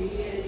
Yeah.